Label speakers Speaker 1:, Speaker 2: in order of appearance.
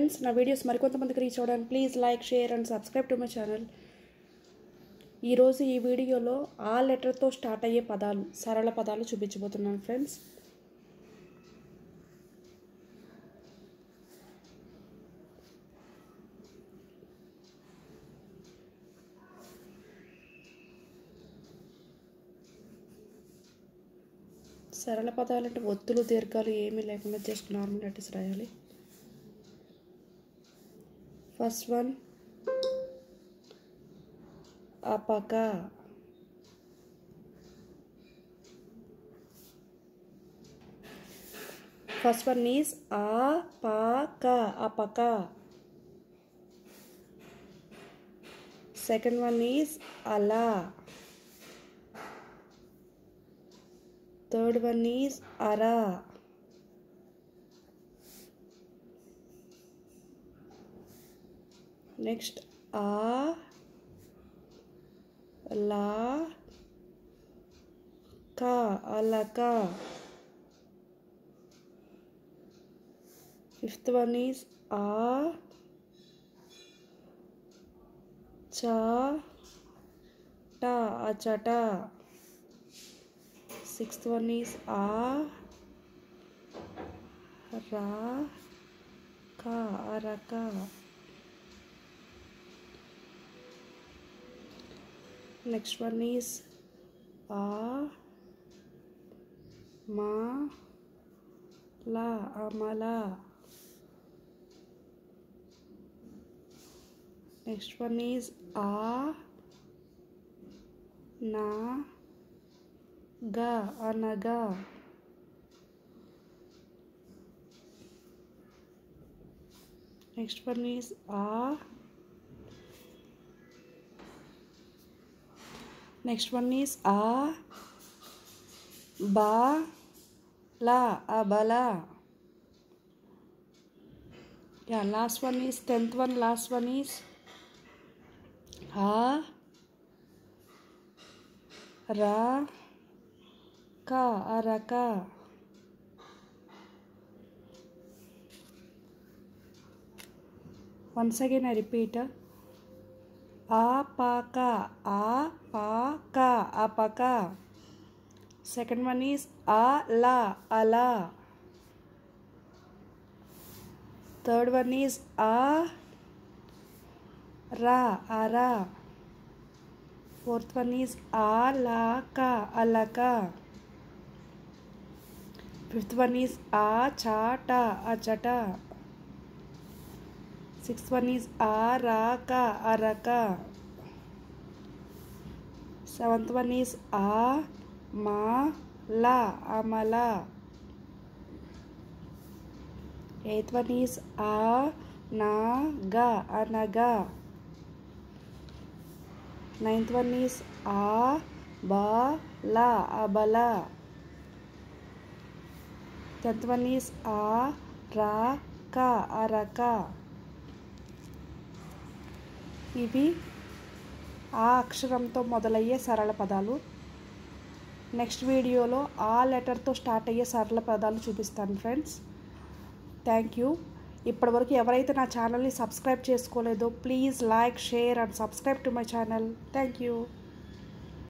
Speaker 1: Friends నా videos మరికొంతమందికి reach అవ్వడానికి please like share and subscribe to my channel ఈరోజు ఈ వీడియోలో ఆ లెటర్తో స్టార్ట్ అయ్యే పదాలు సరళ పదాలు చూపించబోతున్నాను ఫ్రెండ్స్ సరళ పదాలు అంటే ఒత్తులు దీర్ఘాలు ఏమీ లేకుండా జస్ట్ నార్మల్ లెటర్స్ రాయాలి. फ़र्स्ट वन अपका फ़र्स्ट वन इज़ आ पा का अपका सेकंड वन इज़ अला थर्ड वन इज़ अरा नेक्स्ट आ ला का alaka fifth one is a cha ta achata sixth one is a ra ka araka next one is a ma la amala next one is a na ga anaga next one is a Next one is A, Ba, La, Abala. Yeah, last one is, tenth one, last one is Ha, Ra, Ka, Araka. Once again, I repeat. Uh, आपाका आ पाका आपाका second one is आ ला अला third one is आ रा आरा फोर्थ वन इज़ आ ला का अला का फिफ्थ वन इज़ आ छाटा अचटा sixth one is araka araka seventh one is a ma la amala eighth one is a na ga anaga ninth one is a ba la abala tenth one is a ra ka araka ఇవి ఆ అక్షరంతో మొదలయ్యే సరళ పదాలు. Next వీడియోలో ఆ లెటర్తో start అయ్యే సరళ పదాలు చూపిస్తాను ఫ్రెండ్స్. Thank you. ఇప్పటివరకు ఎవరైతే నా ఛానల్ని subscribe చేసుకోలేదో please like share and subscribe to my channel. Thank you.